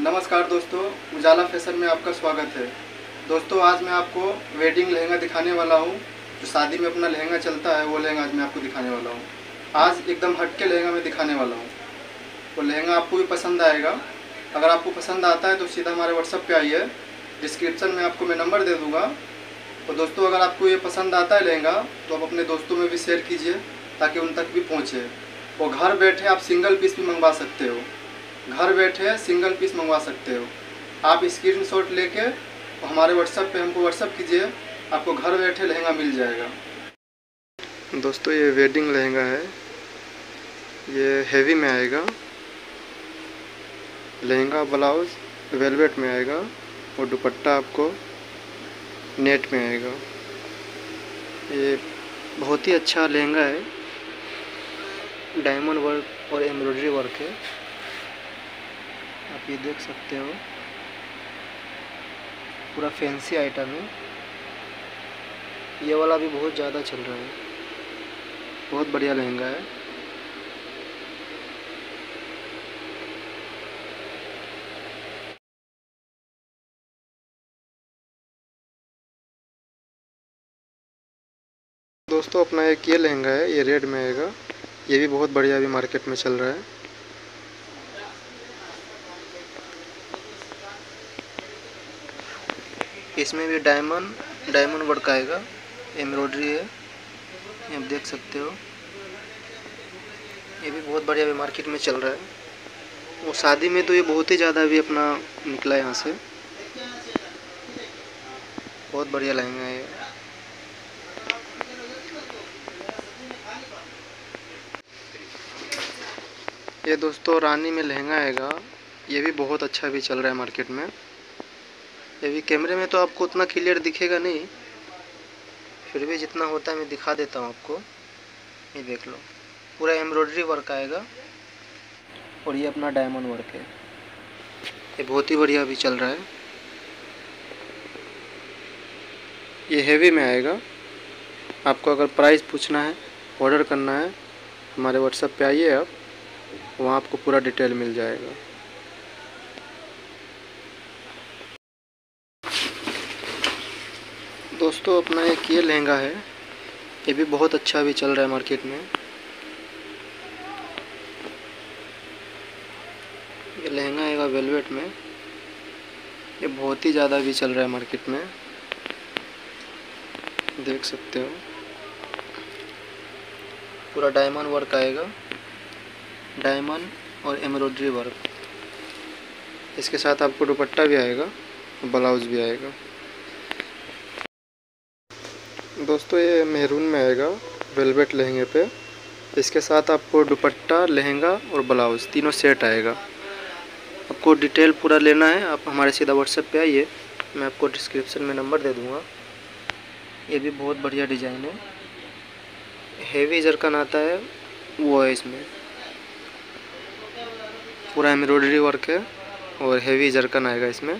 नमस्कार दोस्तों, उजाला फ़ैशन में आपका स्वागत है। दोस्तों, आज मैं आपको वेडिंग लहंगा दिखाने वाला हूँ, जो शादी में अपना लहंगा चलता है, वो लहंगा आज मैं आपको दिखाने वाला हूँ। आज एकदम हटके लहंगा मैं दिखाने वाला हूँ। वो लहंगा आपको भी पसंद आएगा। अगर आपको पसंद आता है तो सीधा हमारे व्हाट्सअप पर आइए। डिस्क्रिप्शन में आपको मैं नंबर दे दूँगा। और दोस्तों, अगर आपको ये पसंद आता है लहंगा तो आप अपने दोस्तों में भी शेयर कीजिए, ताकि उन तक भी पहुँचे। और घर बैठे आप सिंगल पीस भी मंगवा सकते हो। घर बैठे सिंगल पीस मंगवा सकते हो। आप स्क्रीन शॉट लेके हमारे व्हाट्सएप पे हमको व्हाट्सअप कीजिए, आपको घर बैठे लहंगा मिल जाएगा। दोस्तों, ये वेडिंग लहंगा है। ये हेवी में आएगा। लहंगा ब्लाउज वेलवेट में आएगा और दुपट्टा आपको नेट में आएगा। ये बहुत ही अच्छा लहंगा है। डायमंड वर्क और एम्ब्रॉयडरी वर्क है। आप ये देख सकते हो। पूरा फैंसी आइटम है। ये वाला भी बहुत ज़्यादा चल रहा है। बहुत बढ़िया लहंगा है। दोस्तों, अपना एक ये लहंगा है, ये रेड में आएगा। ये भी बहुत बढ़िया अभी मार्केट में चल रहा है। इसमें भी डायमंड डायमंड वर्क आएगा। एम्ब्रॉयडरी है। ये आप देख सकते हो। ये भी बहुत बढ़िया अभी मार्केट में चल रहा है। वो शादी में तो ये बहुत ही ज़्यादा अभी अपना निकला यहाँ से। बहुत बढ़िया लहंगा है ये। ये दोस्तों रानी में लहंगा आएगा। ये भी बहुत अच्छा भी चल रहा है मार्केट में। ये भी कैमरे में तो आपको उतना क्लियर दिखेगा नहीं। फिर भी जितना होता है मैं दिखा देता हूँ आपको। ये देख लो। पूरा एम्ब्रॉयडरी वर्क आएगा। और ये अपना डायमंड वर्क है। ये बहुत ही बढ़िया अभी चल रहा है। ये हेवी में आएगा। आपको अगर प्राइस पूछना है ऑर्डर करना है, हमारे व्हाट्सएप पे आइए आप। वहाँ आपको पूरा डिटेल मिल जाएगा। दोस्तों, अपना एक ये लहंगा है। ये भी बहुत अच्छा भी चल रहा है मार्केट में। ये लहंगा आएगा वेलवेट में। ये बहुत ही ज़्यादा भी चल रहा है मार्केट में। देख सकते हो। पूरा डायमंड वर्क आएगा। डायमंड और एम्ब्रॉयडरी वर्क इसके साथ आपको दुपट्टा भी आएगा ब्लाउज भी आएगा। दोस्तों, ये मेहरून में आएगा वेलवेट लहंगे पे। इसके साथ आपको दुपट्टा, लहंगा और ब्लाउज, तीनों सेट आएगा। आपको डिटेल पूरा लेना है, आप हमारे सीधा व्हाट्सएप पे आइए। मैं आपको डिस्क्रिप्शन में नंबर दे दूँगा। ये भी बहुत बढ़िया डिज़ाइन है। हेवी जरकन आता है, वो है इसमें। पूरा एम्ब्रॉयडरी वर्क है और हेवी जरकन आएगा इसमें।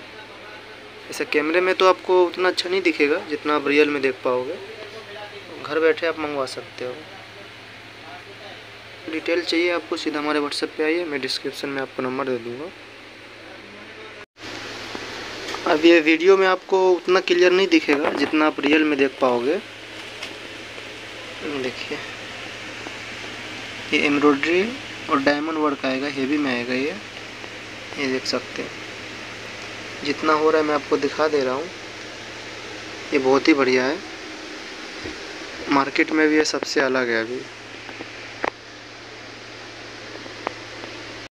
ऐसे कैमरे में तो आपको उतना अच्छा नहीं दिखेगा जितना आप रियल में देख पाओगे। घर बैठे आप मंगवा सकते हो। डिटेल चाहिए आपको, सीधा हमारे व्हाट्सएप पे आइए, मैं डिस्क्रिप्शन में आपको नंबर दे दूँगा। अब ये वीडियो में आपको उतना क्लियर नहीं दिखेगा जितना आप रियल में देख पाओगे। देखिए, ये एम्ब्रॉयडरी और डायमंड वर्क आएगा हेवी में आएगा ये। ये देख सकते हैं। जितना हो रहा है मैं आपको दिखा दे रहा हूँ। ये बहुत ही बढ़िया है। मार्केट में भी ये सबसे अलग है अभी।